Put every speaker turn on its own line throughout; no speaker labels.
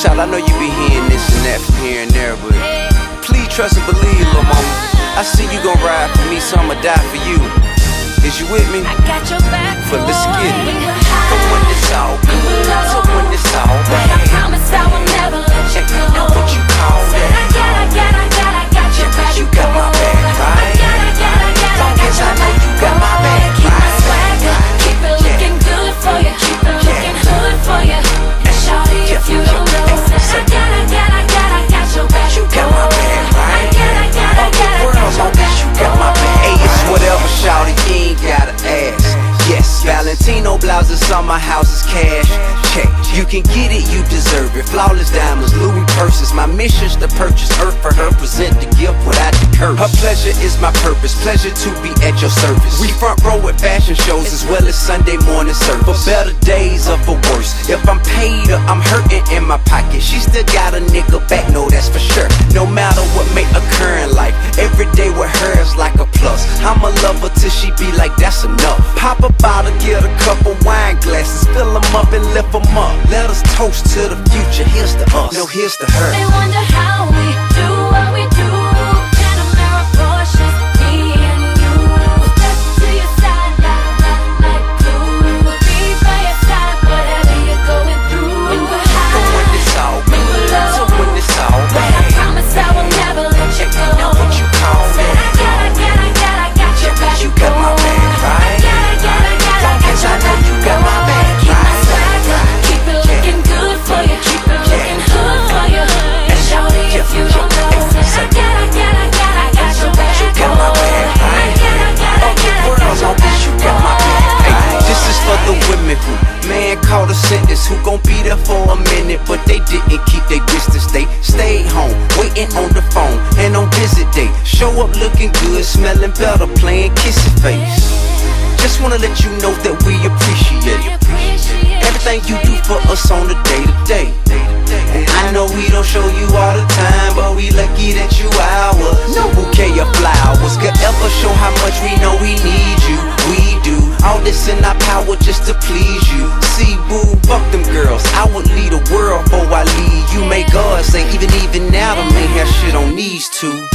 Shout, I know you be hearing this and that from here and there, but please trust and believe, little mama. I see you gon' ride for me, so I'ma die for you. Is you with me?
I got your back,
But let's
boy.
get it.
When we're
From when it's all good to when it's all Blouses on my house is cash. Check, you can get it, you deserve it. Flawless diamonds, Louis purses. My mission's to purchase earth for her, present the gift without the curse. Her pleasure is my purpose, pleasure to be at your service. We front row at fashion shows as well as Sunday morning service. For better days or for worse. If I'm paid or I'm hurting in my pocket, she still got a nigga back, no, that's for sure. No matter what may up and lift them up. Let us toast to the future. Here's to us, no, here's to her.
They wonder how
who gon' be there for a minute, but they didn't keep their distance. They stayed home, waiting on the phone, and on visit day, show up looking good, smelling better, playing kissy face. Just wanna let you know that we appreciate it. Everything you do for us on the day to day. And I know we don't show you all the time, but we lucky that you these two.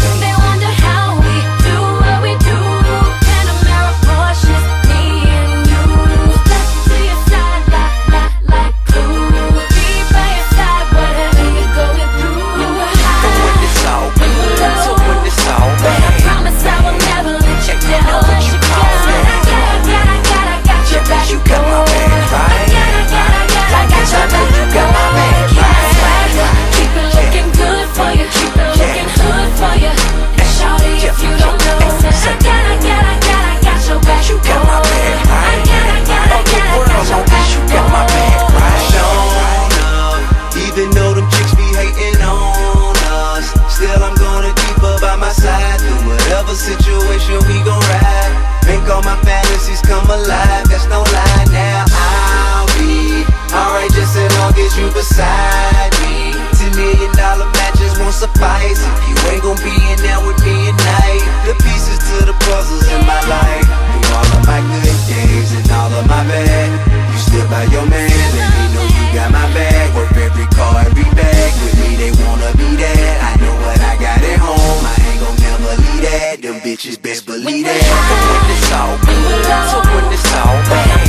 situation, we gon' ride. Make all my fantasies come alive, that's no lie now. I'll be alright just as long as you beside me. Ten million dollar matches won't suffice if you ain't gon' be in there with me at night. The pieces bad, them bitches best believe that. When it's all good, so when it's all bad.